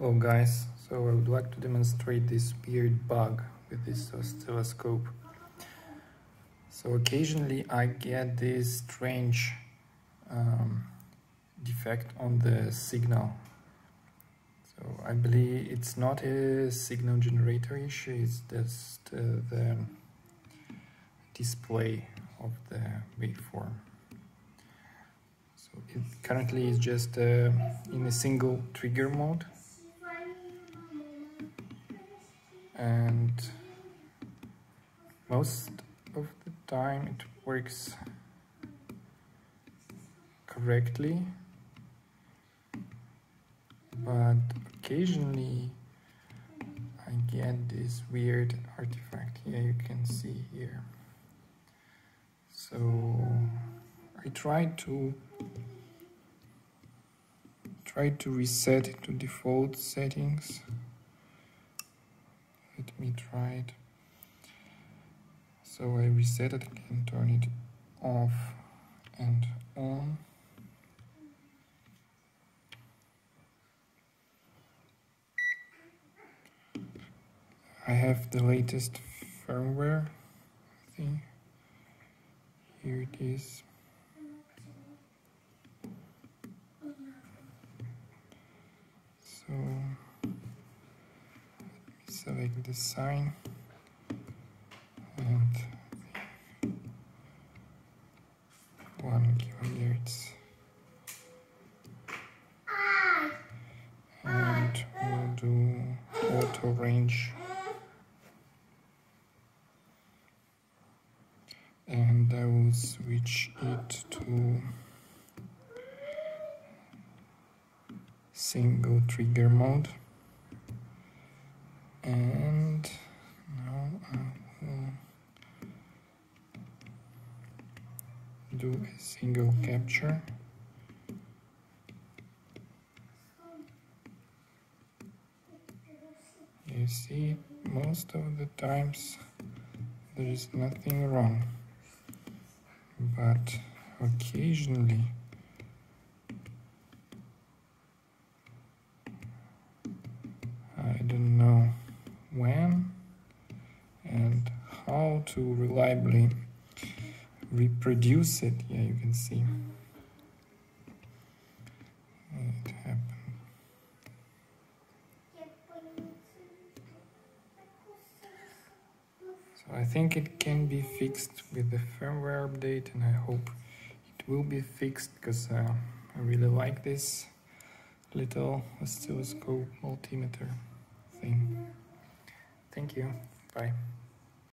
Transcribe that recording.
Hello guys, so I would like to demonstrate this weird bug with this oscilloscope. So occasionally I get this strange um, defect on the signal. So I believe it's not a signal generator issue, it's just uh, the display of the waveform. So it currently is just uh, in a single trigger mode and most of the time it works correctly but occasionally I get this weird artifact. Here you can see here. So I tried to try to reset it to default settings me try it. So I reset it again turn it off and on. I have the latest firmware I think. Here it is. So select the sine and one gigahertz. And we'll do auto range. And I will switch it to single trigger mode and now I will do a single capture. You see most of the times there is nothing wrong. But occasionally to reliably reproduce it. Yeah, you can see it happened. So I think it can be fixed with the firmware update and I hope it will be fixed because uh, I really like this little oscilloscope multimeter thing. Thank you. Bye.